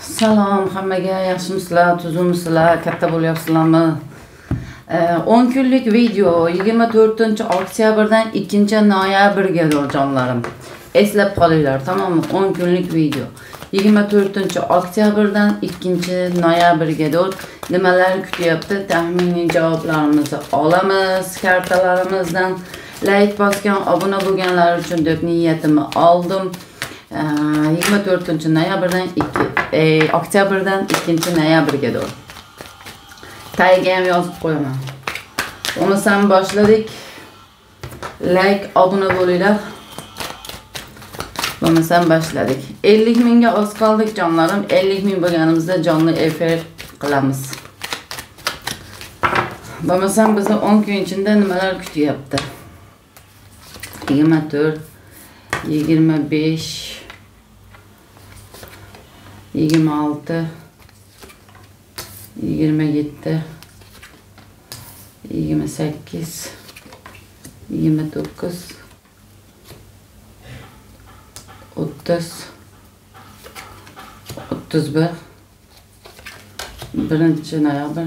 Salom hammaga, yaxshimisizlar, tuzukmisizlar, katta bo'lyapsizlarmi? Eh, 10 kunlik video 24-oktyabrdan 2-noyabrga jonlarim. Eslab qolinglar, tamommi? 10 kunlik video. 24-oktyabrdan 2-noyabrga nimalar kutyapti? Taxminiy javoblarimizni olamiz kartalarimizdan. Like bosgan, obuna bo'lganlar uchun deb niyatimni oldim. 24 noyabrdan 2 e, oktyabrdan 2 noyabrga doğru. Tagiga ham yozib qo'yaman. Bo'lmasam boshladik. Like, obuna bo'linglar. Bo'lmasam boshladik. 50 mingga oz qoldik jonlarim. 50 ming bo'lganimizda jonli efir qilamiz. Bo'lmasam bizni 10 kun ichida nimalar kutyapti? 24 25 26 27 28 29 30 31 birinchi noyabr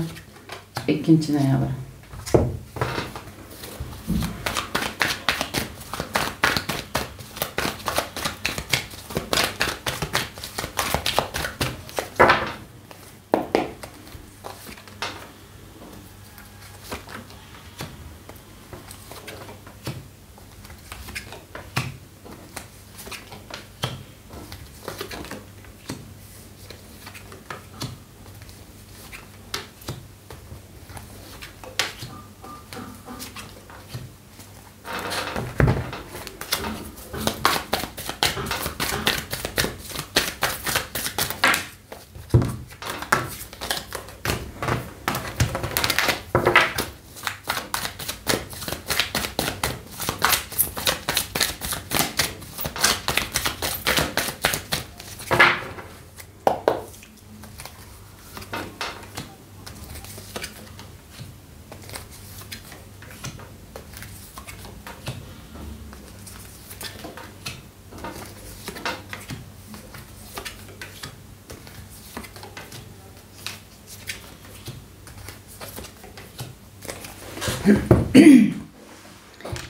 ikkinchi noyabr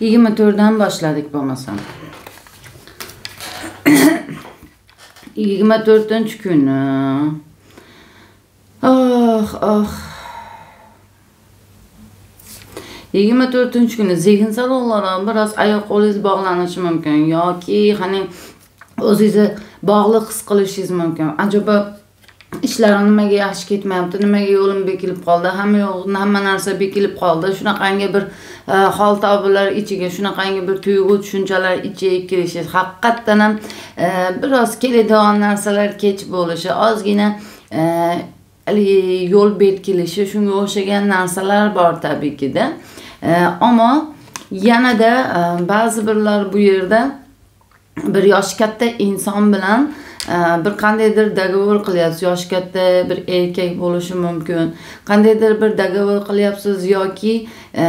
24'den boshladik bo'lmasam. 24 kuni. Oh oh. 24 kuni zehn salonlari biroz oyoq qo'lingiz bog'lanishi mumkin yoki qani o'zingizni bog'liq his qilishingiz mumkin. Ajoyib ishlarim nimaga yaxshi ketmayapti nimaga yo'lim bekilib qoldi hamma yo'q hamma narsa bekilib qoldi. Shunaqangi bir e, hol toblar ichiga shunaqangi bir tuyg'u tushunchalar ichiga kirishi haqiqatdan ham e, biroz keladigan narsalar kech bo'lishi ozgina e, haligi yo'l berkilishi shunga o'xshagan narsalar bor tabiiykida. Ammo yanada ba'zi birlar bu yerda bir yoshi katta inson bilan bir qandaydir dogovor qilyapsiz yoshi katta bir erkak bo'lishi mumkin. Qandaydir bir dogovor qilyapsiz yoki e,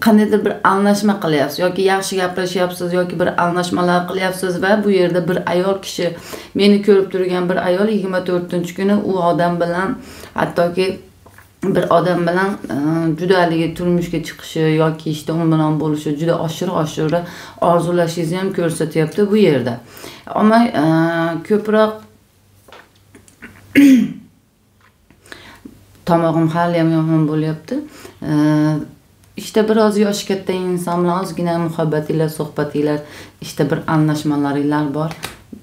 qandaydir bir anglashma qilyapsiz yoki yaxshi gaplashyapsiz yoki bir anglashmalar qilyapsiz va bu yerda bir ayol kishi meni ko'rib turgan bir ayol yigirma to'rtinchi kuni u odam bilan hattoki bir odam bilan e, juda haligi turmushga chiqishi yoki ishda u bilan bo'lishi juda oshira oshira orzulashingizni ham ko'rsatyapti bu yerda. Ammo e, ko'proq tomog'im haliyam yomon bo'lyapti. E, ishda biroz yoshi katta inson bilan ozgina muhabbatinglar suhbatinglar ishda bir anglashmalaringlar bor.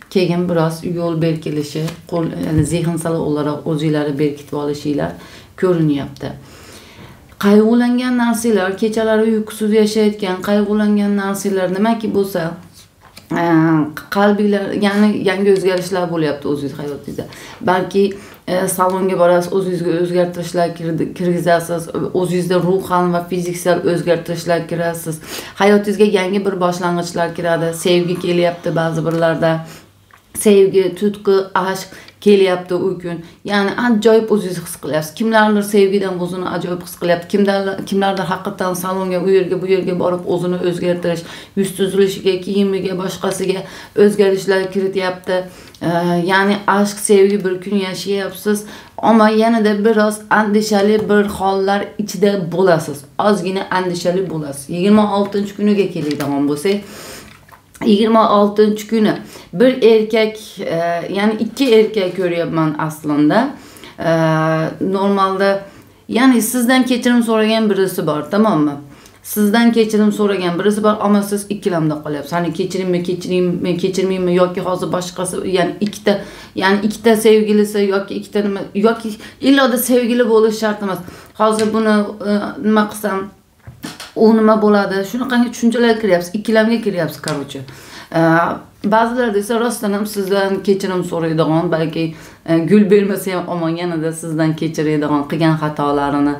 Keyin biroz yo'l berkilishi qo'l zehn salo o'laroq o'zinglarni berkitib olishinglar. Ko'rinyapti. Qayg'ulangan narsalar kechalari uyqusiz yashayotgan qayg'ulangan narsalar nimaki bo'lsa e, qalbinglar ya'ni yangi o'zgarishlar bo'lyapti o'zingiz hayotingizda. Balki e, salonga borasiz o'zingizga o'zgartirishlar kirgizasiz o'zingizda ruhan va fiziksal o'zgartirishlar kirasiz. Hayotingizga yangi bir boshlang'ichlar kiradi sevgi kelyapti ba'zi birlarda. Sevgi tutqu aşk kelyapti u kun. Ya'ni ajoyib o'zingizni his qilyapsiz. Kimlardir sevgidan o'zini ajoyib his qilyapti. Kimlardir kimlardir haqiqatdan salonga u yerga bu yerga borib o'zini o'zgartirish yuz tuzilishiga kiyimiga boshqasiga o'zgarishlar kirityapti. Ya'ni aşk sevgi bir kun yashayapsiz. Ammo yanada biroz andishali bir hollar ichida bo'lasiz. Ozgina andishali bo'lasiz. Yigirma oltinchi kuniga keladigan bo'lsak. Yigirma oltinchi kuni. Bir erkak e, ya'ni ikki erkak ko'ryapman aslida e, normalda ya'ni sizdan kechirim so'ragan birisi bor tamommi sizdan kechirim so'ragan birisi bor ammo siz ikkilamda qolyapsiz. Hani kechiringmi kechiraymi kechirmaymi yoki hozir boshqasi ya'ni ikkita ya'ni ikkita sevgilisi yoki ikkita nima yoki illoda sevgili bo'lishi shart emas. Hozir buni e, nima qilsam u nima bo'ladi? Shunaqangi tushunchalarga kiryapsiz ikkilamga kiryapsiz короче ba'zilarda esa rostdan ham sizdan kechirim so'raydigan balki e, gul bermasa ham omon yanada sizdan kechiradigan qilgan xatolarini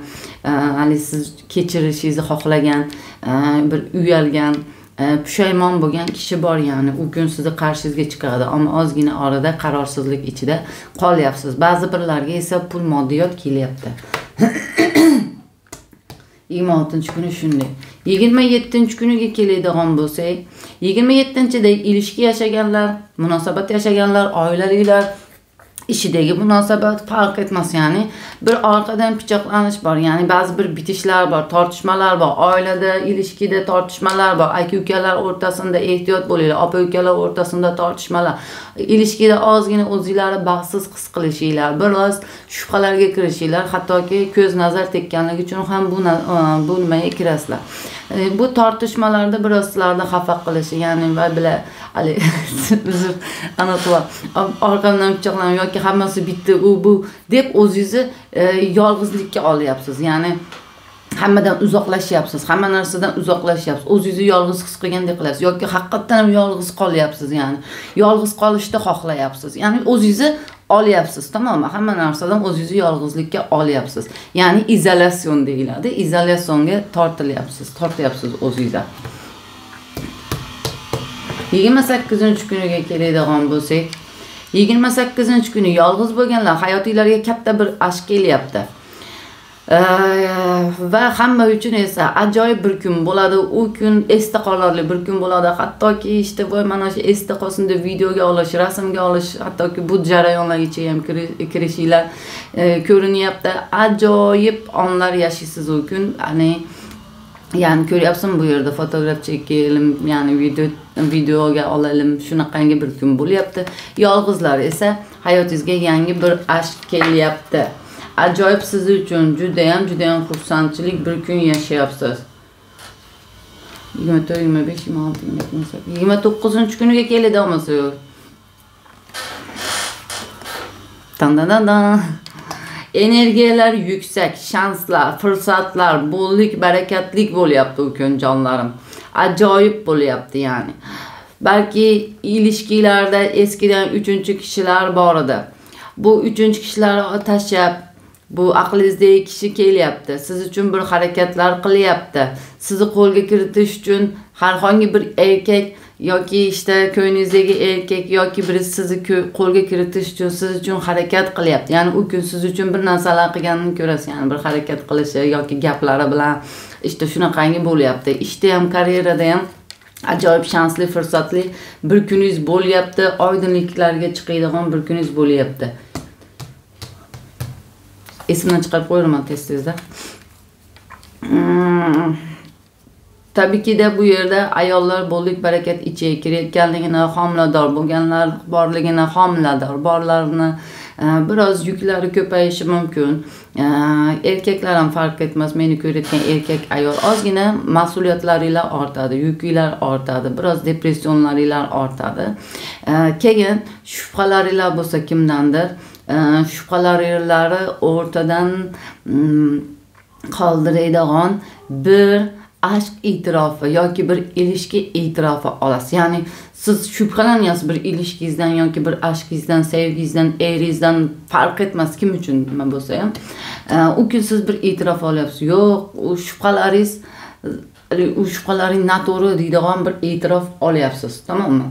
e, haligi siz kechirishingizni xohlagan e, bir uyalgan pushaymon bo'lgan kishi bor ya'ni u kun sizni qarshingizga chiqadi ammo ozgina orada qarorsizlik ichida qolyapsiz. Ba'zi birlarga esa pul moddiyot kelyapti. yigirma oltinchi kuni shunday. Yigirma yettinchi kuniga keladigan bo'lsak yigirma yettinchida ilishki yashaganlar munosabat yashaganlar oilalilar ishidagi munosabat farq etmas ya'ni bir orqadan pichoqlanish bor ya'ni ba'zi bir bitishlar bor tortishmalar bor oilada ilishkida tortishmalar bor aka ukalar o'rtasida ehtiyot bo'linglar opa ukalar o'rtasida tortishmalar ilishkida ozgina o'zinglarni baxtsiz his qilishinglar biroz shubhalarga kirishinglar hattoki ko'z nazar tekkanligi uchun ham bu bu nimaga kirasizlar e, bu tortishmalarda biroz sizlarni xafa qilishi ya'ni va bila haligi uzr anaqa orqamdan pichoqlanib yoki hammasi bitta u bu deb o'zingizni e, yolg'izlikka olyapsiz. Ya'ni hammadan uzoqlashyapsiz hamma narsadan uzoqlashyapsiz. O'zingizni yolg'iz his qilgandek qilasiz yoki haqiqatdan ham yolg'iz qolyapsiz ya'ni yolg'iz qolishni xohlayapsiz. Ya'ni o'zingizni olyapsiz tamommi hamma narsadan o'zingizni yolg'izlikka olyapsiz. Ya'ni izolyatsion deyiladi. Izolyatsiyonga tortilyapsiz tortyapsiz o'zingizni yigirma sakkizinchi kuniga keladigan bo'lsak yigirma sakkizinchi kuni yolg'iz bo'lganlar hayotinglarga katta bir aşk kelyapti. Va hamma uchun esa ajoyib bir kun bo'ladi. U kun esda qolarli bir kun bo'ladi. Hattoki işte voy mana shu esda qolsin deb videoga olish rasmga olish hattoki bu jarayonlargacha ham kirishinglar e, ko'rinyapti. Ajoyib onlar yashaysiz u kun. Ya'ni ya'ni ko'ryapsizmi bu yerda fotograf chekilim ya'ni video videoga olalim shunaqangi bir kun bo'lyapti. Yolg'izlar esa hayotingizga yangi bir ashq kelyapti. Ajoyib siz uchun judayam judayam xursandchilik bir kun yashayapsiz. Yigirma to'rt yigirma besh yigirma olti yigirma sakkiz yigirma to'qqizinchi kuniga keladi bo'lmasa yo'q dan energiyalar yuksak shanslar fursatlar bo'llik barakatlik bo'lyapti u kun jonlarim. Ajoyib bo'lyapti ya'ni. Balki ilishkilarda eskidan uchinchi kishilar bor edi. Bu uchinchi kishilarni tashlab bu aqlingizdagi kishi kelyapti. Siz uchun bir harakatlar qilyapti. Sizni qo'lga kiritish uchun har qanday bir erkak yoki işte ko'nglingizdagi erkak yoki biri sizni qo'lga kiritish uchun siz uchun harakat qilyapti. Ya'ni u kun siz uchun bir narsalar qilganini ko'rasiz. Ya'ni bir harakat qilishi yoki gaplari bilan işte shunaqangi bo'lyapti. Ishda ham karyerada ham ajoyib shansli fursatli bir kuningiz bo'lyapti. Oydinliklarga chiqadigan bir kuningiz bo'lyapti. Esimdan chiqarib qo'yaman tez tezda hmm. tabiiyki de bu yerda ayollar bo'llik barakat ichiga kirayotganligini homilador bo'lganlar borligini homilador borlarini biroz yuklari ko'payishi mumkin erkaklar ham farq etmas meni ko'rayotgan erkak ayol. Ozgina mas'uliyatlaringlar ortadi yukinglar ortadi biroz depressionlaringlar ortadi e, keyin shubhalaringlar bo'lsa kimdandir shubhalaringlari o'rtadan qoldiradigan bir ashq e'tirofi yoki bir ilishki e'tirofi olasiz ya'ni siz shubhalanyapsiz bir ilishkingizdan yoki bir ashqingizdan, sevgingizdan eringizdan farq etmas kim uchun nima bo'lsa ham u kun siz bir e'tirof olyapsiz. Yo'q u shubhalaringiz u e, shubhalaring noto'g'ri deydigan bir e'tirof olyapsiz. Tamommi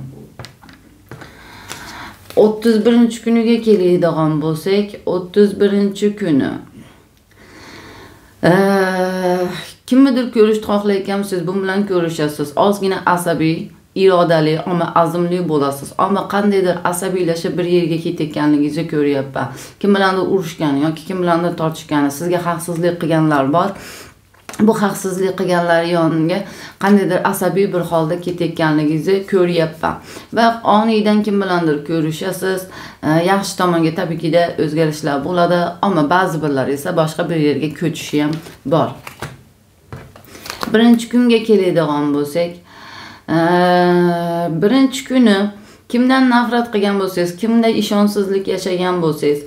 o'ttiz birinchi kuniga keladigan bo'lsak o'ttiz birinchi kuni. Kimnidir ko'rishni xohlayotgansiz bu bilan ko'rishasiz. Ozgina asabiy irodali ammo azmli bo'lasiz. Ammo qandaydir asabiylashib bir yerga ketayotganligingizni ko'ryapman. Kim bilandir urushgan yoki kim bilandir tortishgan sizga haqsizlik qilganlar bor. Bu haqsizlik qilganlar yoniga qandaydir asabiy bir holda ketayotganligingizni ko'ryapman. Va oniydan kim bilandir ko'rishasiz e, yaxshi tomonga tabiiyki o'zgarishlar bo'ladi ammo ba'zi birlar esa boshqa bir yerga ko'chishi ham bor. Birinchi kunga keladigan bo'lsak e, birinchi kuni kimdan nafrat qilgan bo'lsangiz kimda ishonchsizlik yashagan bo'lsangiz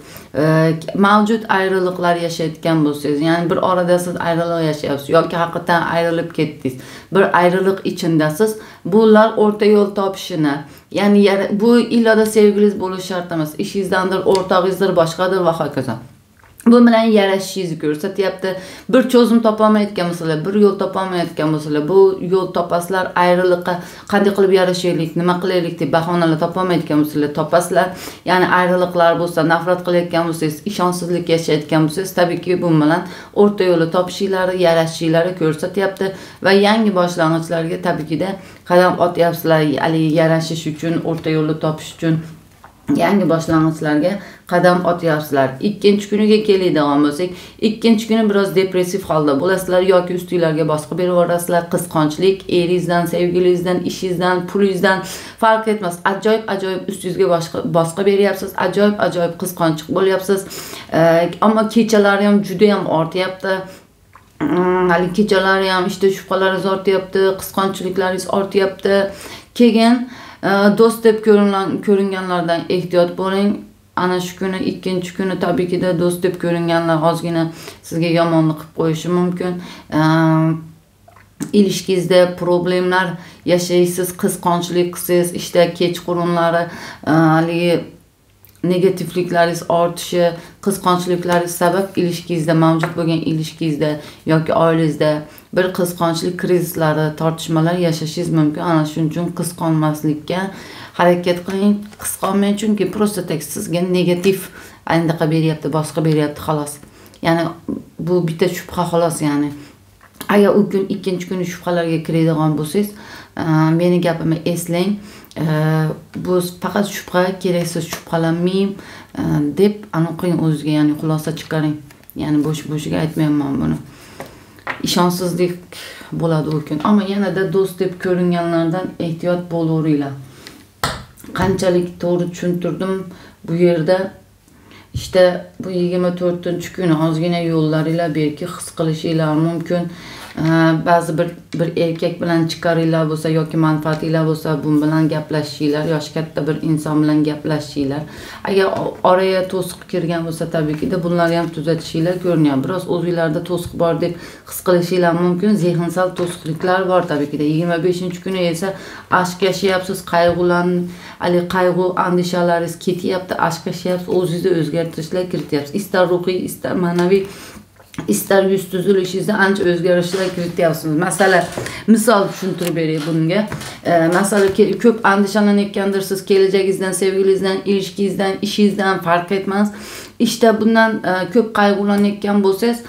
mavjud ayriliqlar yashayotgan bo'lsangiz ya'ni bir orada siz ayriliq yashayapsiz yoki haqiqatdan ayrilib ketdingiz bir ayriliq ichindasiz bular o'rta yo'l topishini ya'ni bu illoda sevgilingiz bo'lishi shart emas. Ishingizdandir o'rtog'ingizdir boshqadir va hokazo. Bu bilan yarashishingizni ko'rsatyapti. Bir cho'zim topolmayotgan bo'lsalar bir yo'l topolmayotgan bo'lsalar bu yo'l topasizlar ayriliqqa qanday qilib yarashaylik nima qilaylik deb bahonalar topolmayotgan bo'lsalar topasizlar ya'ni ayriliqlar bo'lsa nafrat qilayotgan bo'lsangiz ishonchsizlik yashayotgan bo'lsangiz tabiiyki bu bilan o'rta yo'lni topishinglari yarashishinglari ko'rsatyapti va yangi boshlang'ichlarga tabiiykida qadam otyapsizlar haligi yarashish uchun o'rta yo'lni topish uchun yangi boshlang'ichlarga qadam otyapsizlar. Ikkinchi kuniga keladigan bo'lsak ikkinchi kuni biroz depressiv holda bo'lasizlar yoki ustinglarga bosqi berib yuborasizlar qisqonchlik eringizdan sevgilingizdan ishingizdan pulingizdan farq etmas. Ajoyib ajoyib ustingizga bosqi beryapsiz. Ajoyib ajoyib qizqonchiq bo'lyapsiz. Ammo kechalari ham juda ham ortyapti mm, haligi kechalari ham ishda shubhalaringiz ortyapti qizqonchiliklaringiz ortyapti. Keyin do'st deb ko'ringanlardan ehtiyot bo'ling. Ana shu kuni ikkinchi kuni tabiiykida do'st deb ko'ringanlar ozgina sizga yomonlik qilib qo'yishi mumkin. Ilishkingizda problemlar yashaysiz qizqonchilik qilsangiz ishda kechqurunlari e, haligi negativliklaringiz ortishi qisqonchiliklaringiz sabab ilishkingizda mavjud bo'lgan ilishkingizda yoki oilangizda bir qisqonchilik krizislari tortishmalar yashashingiz mumkin. Ana shuning uchun qizg'onmaslikka harakat qiling. Qisqonmang chunki просто так sizga negativ anaqa beryapti boshqa beryapti xolos. Ya'ni bu bitta shubha xolos ya'ni. Agar u kun ikkinchi kuni shubhalarga kiradigan bo'lsangiz meni gapimni eslang. Bu faqat shubha keraksiz shubhalanmang deb aniqlang o'zizga ya'ni xulosa chiqaring ya'ni bo'sh boshiga aytmayapman buni ishonchsizlik bo'ladi u kun ammo yanada do'st deb ko'ringanlardan ehtiyot bo'laveringlar qanchalik to'g'ri tushuntirdim bu yerda ishda bu yigirma to'rtinchi kuni ozgina yo'llaringlar belki his qilishinglar mumkin ba'zi bir bir erkak bilan chiqaringlar bo'lsa yoki manfaatinglar bo'lsa bu bilan gaplashishinglar yoshi katta bir inson bilan gaplashishinglar agar oraga to'siq kirgan bo'lsa tabiiykida bularni ham tuzatishinglar ko'rinyapti biroz o'zinglarda to'siq bor deb his qilishinglar mumkin. Zehnsal to'siqliklar bor tabiiykida yigirma beshinchi kuni esa ashk yashayapsiz qayg'ulan haligi qayg'u andishalaringiz ketyapti. Ashk yashayapsiz o'zingizni o'zgartirishlar kirityapsiz. Istar ruhiy istar ma'naviy istar yuz tuzilishingizni ancha o'zgarishlar kirityapsiz masalan misol tushuntirib beray bunga masalan ko'p andishalanayotgandirsiz kelajagingizdan sevgilingizdan ilishkingizdan ishingizdan farq etmas ishda bundan ko'p qayg'ulanayotgan bo'lsangiz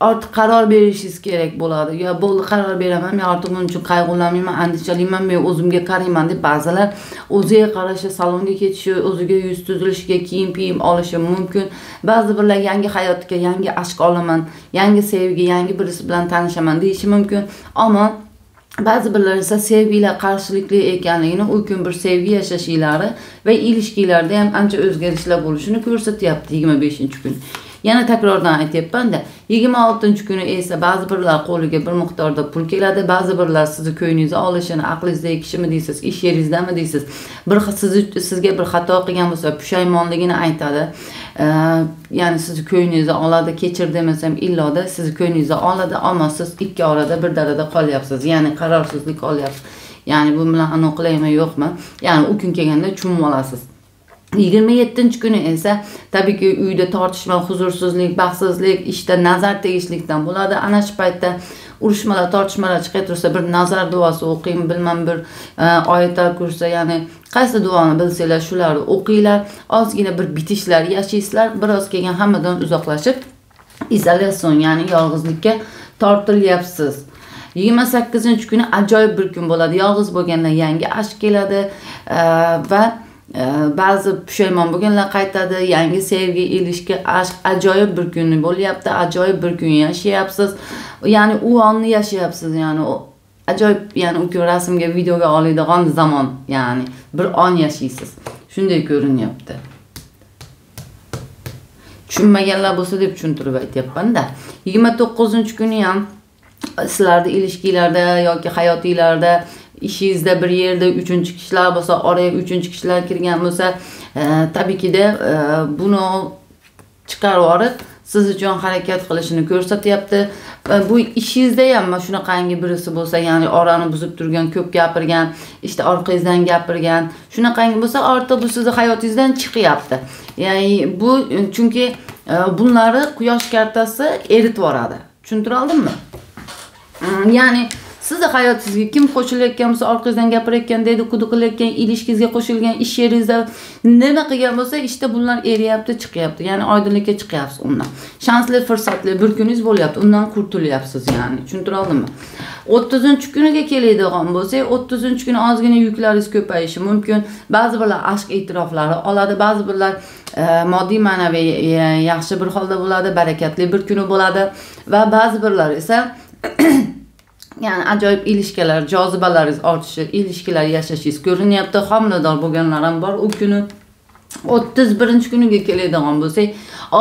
ortiq qaror berishingiz kerak bo'ladi. Yo bo'ldi qaror beraman men ortiq buning uchun qayg'ulanmayman andishalayman men o'zimga qarayman deb ba'zilar o'ziga qarashi salonga ketishi o'ziga yuz tuzilishiga kiyim kiyim olishi mumkin. Ba'zi birlar yangi hayotga yangi aşk olaman yangi sevgi yangi birisi bilan tanishaman deyishi mumkin. Ammo ba'zi birlar esa sevgilar qarshilikli ekanligini u kun bir sevgi yashashinglari va ilishkilarda ham ancha o'zgarishlar bo'lishini ko'rsatyapti yigirma beshinchi kun. Yana takrordan aytyapmanda yigirma oltinchi kuni esa ba'zi birlar qo'liga bir miqdorda pul keladi ba'zi birlar sizni ko'nglingizni olishini aqlingizdagi kishimi deysiz ish yeringizdami deysiz. Bir sizni sizga bir xato qilgan bo'lsa pushaymonligini aytadi. Ya'ni sizni ko'nglingizni oladi kechir demasam illoda sizni ko'nglingizni oladi ammo siz ikki orada bir darada qolyapsiz. Ya'ni qarorsizlik olyapsiz. Ya'ni bu bilan aniqlaymi yo'qmi ya'ni u kun kelganda tushunib olasiz. Yigirma yettinchi kuni esa tabiiyki uyda tortishma huzursizlik baxtsizlik ishda nazar tegishlikdan bo'ladi. Ana shu paytda urushmalar tortishmalar chiqib tursa bir nazar duosi o'qing bilmam bir e, oyatlar kursa ya'ni qaysi duoni bilsanglar shularni o'qinglar ozgina bir bitishlar yashaysizlar biroz keyin hammadan uzoqlashib izolyatsion ya'ni yolg'izlikka tortilyapsiz yigirma sakkizinchi kuni ajoyib bir kun bo'ladi. Yolg'iz bo'lganlar yangi aşk keladi e, va ba'zi pushaymon bo'lganlar qaytadi yangi sevgi ilishki ashq ajoyib bir kun bo'lyapti ajoyib bir kun yashayapsiz. Ya'ni u onni yashayapsiz ya'ni ajoyib ya'ni u kun rasmga videoga oladigan zamon ya'ni bir on yashaysiz. Shunday ko'rinyapti. Tushunmaganlar bo'lsa deb tushuntirib aytyapmanda. Yigirma to'qqizinchi kuni ham sizlarni ilishkinglarda yoki hayotinglarda ishingizda bir yerda uchinchi kishilar bo'lsa oraga uchinchi kishilar kirgan bo'lsa e, tabiiyki e, buni chiqarib yuborib siz uchun harakat qilishini ko'rsatyapti e, bu ishingizda ham mana shunaqangi birisi bo'lsa ya'ni orani buzib turgan ko'p gapirgan işte orqangizdan gapirgan shunaqangi bo'lsa ortiq bu sizni hayotingizdan chiqyapti ya'ni bu chunki e, bunlari quyosh kartasi eritib yuboradi tushuntira oldimmi ya'ni sizni hayotingizga kim qo'shilayotgan bo'lsa orqangizdan gapirayotgan deydi qudu qilayotgan ilishkingizga qo'shilgan ish yeringizda nima qilgan bo'lsa ishda bunlar eriyapti chiqyapti. Ya'ni oydinlikka chiqyapsiz undan. Shansli fursatli bir kuningiz bo'lyapti undan qurtulyapsiz ya'ni. Tushuntira oldimmi o'ttizinchi kuniga keladigan bo'lsak o'ttizinchi kuni ozgina yuklaringiz ko'payishi mumkin. Ba'zi birlar ashq e'tiroflari oladi ba'zi birlar e, moddiy ma'naviy e, yaxshi bir holda bo'ladi barakatli bir kuni bo'ladi. Va ba'zi birlar esa ya'ni ajoyib ilishkalar jozibalaringiz ortishi ilishkilar yashashingiz ko'rinyapti homilador bo'lganlar ham bor u kuni o'ttiz birinchi kuniga keladigan bo'lsak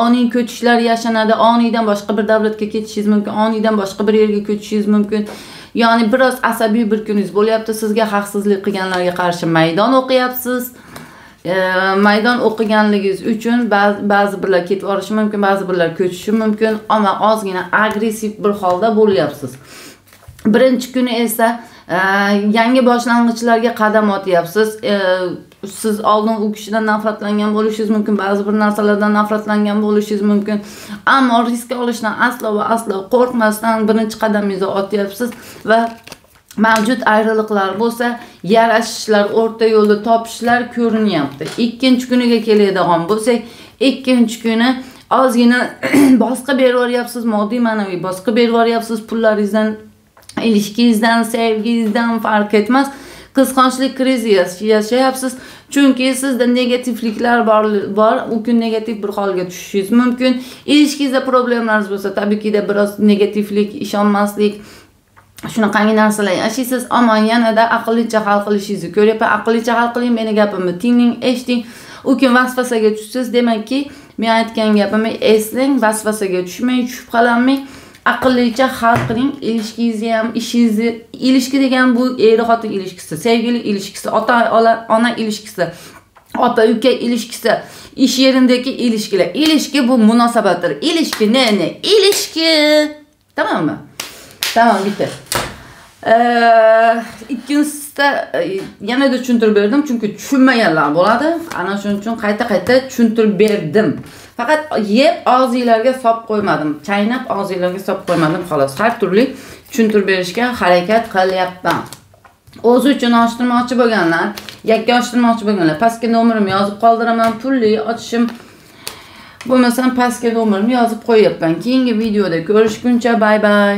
oniy ko'chishlar yashanadi oniydan boshqa bir davlatga ketishingiz mumkin oniydan boshqa bir yerga ko'chishingiz mumkin ya'ni biroz asabiy bir kuningiz bo'lyapti. Sizga haqsizlik qilganlarga qarshi maydon o'qiyapsiz. E, maydon o'qiganligingiz uchun ba'zi birlar ketib yuborishi mumkin ba'zi birlar ko'chishi mumkin. Ammo ozgina agressiv bir holda bo'lyapsiz. Birinchi kuni esa e, yangi boshlang'ichlarga qadam otyapsiz. E, siz oldin u kishidan nafratlangan bo'lishingiz mumkin ba'zi bir narsalardan nafratlangan bo'lishingiz mumkin. Ammo risk olishdan aslo va aslo qo'rqmasdan birinchi qadamingizni otyapsiz va mavjud ayriliqlar bo'lsa yarashishlar o'rta yo'lda topishlar ko'rinyapti. Ikkinchi kuniga keladigan bo'lsak ikkinchi kuni ozgina bosqib berib yuboryapsiz moddiy ma'naviy bosqib berib yuboryapsiz pullaringizdan ilişkinizden, sevginizden fark etmez. Kıskançlık krizi yashayapsiz Chunki sizda negativliklar bor, bor. U kun negativ bir holga tushishingiz mumkin. Ilishkingizda problemlaringiz bo'lsa, tabiiyki biroz negativlik, ishonmaslik shunaqangi narsalar yashaysiz ammo yanada aqllicha hal qilishingizni ko'ryapman aqllicha hal qiling meni gapimni tingling eshiting u kun vasvasaga tushsiz demakki men aytgan gapimni eslang vasvasaga tushmang shubhalanmang aqllicha hal qiling ilishkingizni ham ishingizni ilishki degan bu er xotin ilishkisi sevgili ilishkisi ota ona ilishkisi opa uka ilishkisi ish yerindagi ilishkilar. Ilishki bu munosabatdir. Ilishki ne ne? Ilishki. Tamommi tamom bitta ikkinchisida e, yanada tushuntirib berdim chunki tushunmaganlar bo'ladi. Ana shuning uchun qayta qayta tushuntirib berdim. Faqat yeb og'zinglarga solib qo'ymadim chaynab og'zinglarga solib qo'ymadim xolos. Har turli tushuntirib berishga harakat qilyapman. O'zi uchun ochtirmoqchi bo'lganlar yakka ochtirmoqchi bo'lganlar. Pastga nomerimni yozib qoldiraman pulli ochishim bo'lmasam pastga nomerimni yozib qo'yyapman. Keyingi videoda ko'rishguncha bay bay